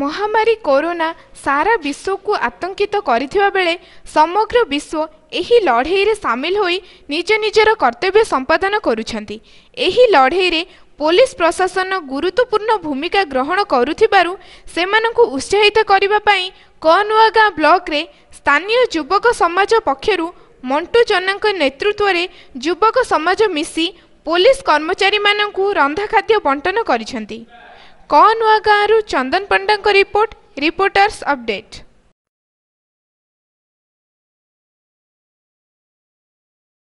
ମହାମାରୀ କରୋନା ସାରା ବିଶ୍ୱକୁ ଆତଙ୍କିତ କରିଥିବା ବେଳେ ସମଗ୍ର ବିଶ୍ୱ ଏହି ଲଢ଼େଇରେ ସାମିଲ ହୋଇ ନିଜ ନିଜର କର୍ତ୍ତବ୍ୟ ସମ୍ପାଦନ କରୁଛନ୍ତି। ଏହି ଲଢ଼େଇରେ ପୋଲିସ ପ୍ରଶାସନ ଗୁରୁତ୍ୱପୂର୍ଣ୍ଣ ଭୂମିକା ଗ୍ରହଣ କରୁଥିବାରୁ ସେମାନଙ୍କୁ ଉତ୍ସାହିତ କରିବା ପାଇଁ କନୁଆଗାଁ ବ୍ଲକରେ ସ୍ଥାନୀୟ ଯୁବକ ସମାଜ ପକ୍ଷରୁ ମଣ୍ଟୁ ଜେନାଙ୍କ ନେତୃତ୍ୱରେ ଯୁବକ ସମାଜ ମିଶି ପୋଲିସ କର୍ମଚାରୀମାନଙ୍କୁ ରନ୍ଧା ଖାଦ୍ୟ ବଣ୍ଟନ କରିଛନ୍ତି। కాన్వా గారు చందన్ పండంకో రిపోర్ట్ రిపోర్టర్స్ అప్డేట్.